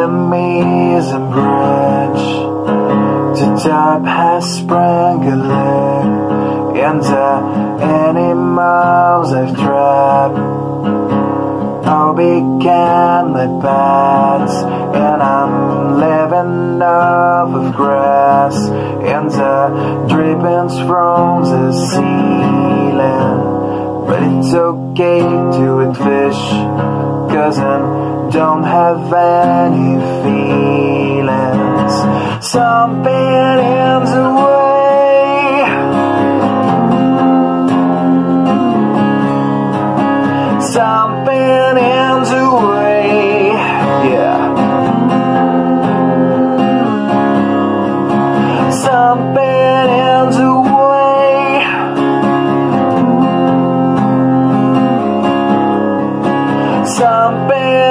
amazing bridge to top has sprang a leg and the miles I've trapped all began like bats and I'm living off of grass and dripping drippings from the ceiling it's okay to eat fish, cause I don't have any feelings. Some billions away. Something ends. my bed.